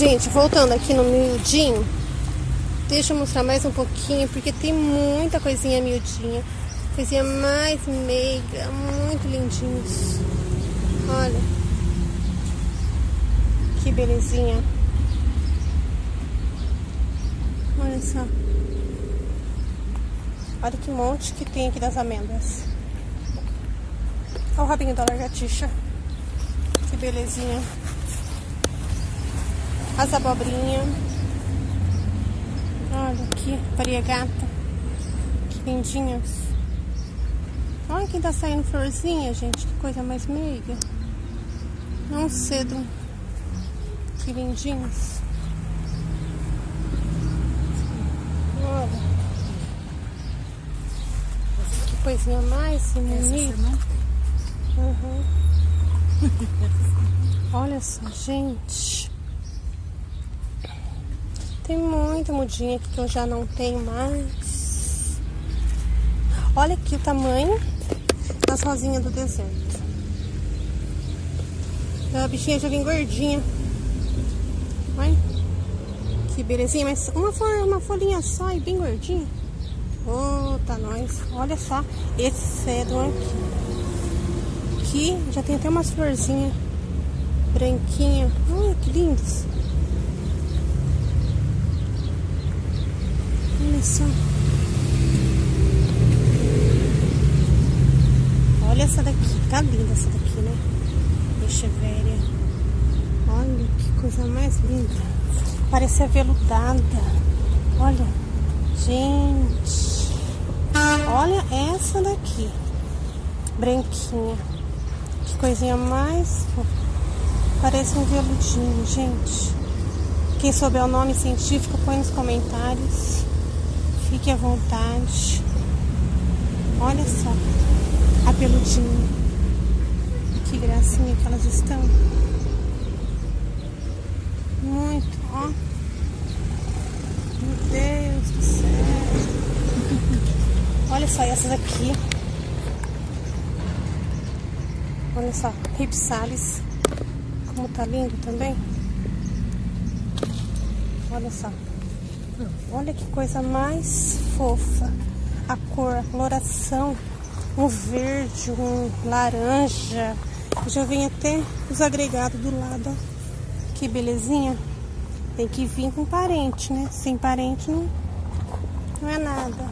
Gente, voltando aqui no miudinho, deixa eu mostrar mais um pouquinho, porque tem muita coisinha miudinha. Coisinha mais meiga, muito lindinhos. Olha. Que belezinha. Olha só. Olha que monte que tem aqui das amêndoas. Olha o rabinho da lagartixa. Que belezinha. As abobrinhas. Olha aqui, variegata. Que lindinhas. Olha quem tá saindo florzinha, gente. Que coisa mais meiga. Não cedo. Que lindinhos. Olha. Que coisinha mais bonita. Uhum. Olha só, gente. Tem muita mudinha aqui que eu já não tenho mais. Olha aqui o tamanho das rosinhas do deserto. A bichinha já vem gordinha. Olha. Que belezinha. Mas uma, flor, uma folhinha só e bem gordinha. Ô, oh, tá nós. Olha só esse cedro aqui. Aqui já tem até umas florzinhas branquinha. Olha que lindos. Olha só. Olha essa daqui. Tá linda essa daqui, né? Echevéria. Olha que coisa mais linda. Parece aveludada. Olha. Gente. Olha essa daqui. Branquinha. Que coisinha mais Parece um veludinho, gente. Quem souber o nome científico, põe nos comentários. Fique à vontade. Olha só a peludinha. Que gracinha que elas estão. Muito, ó. Meu Deus do céu. Olha só essas aqui. Olha só, ripsalis. Como tá lindo também. Olha só. Olha que coisa mais fofa. A cor, a coloração. Um verde, um laranja. Já vem até os agregados do lado, ó. Que belezinha. Tem que vir com parente, né? Sem parente não, não é nada.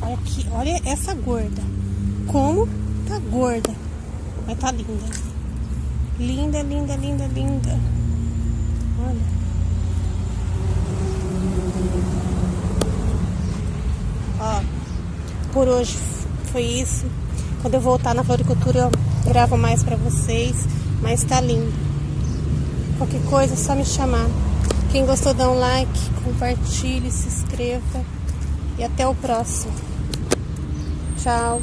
Olha aqui, olha essa gorda. Como tá gorda. Mas tá linda. Linda, linda, linda, linda. Olha. Ó, por hoje foi isso. Quando eu voltar na floricultura eu gravo mais pra vocês. Mas tá lindo. Qualquer coisa é só me chamar. Quem gostou dá um like, compartilhe, se inscreva. E até o próximo. Tchau.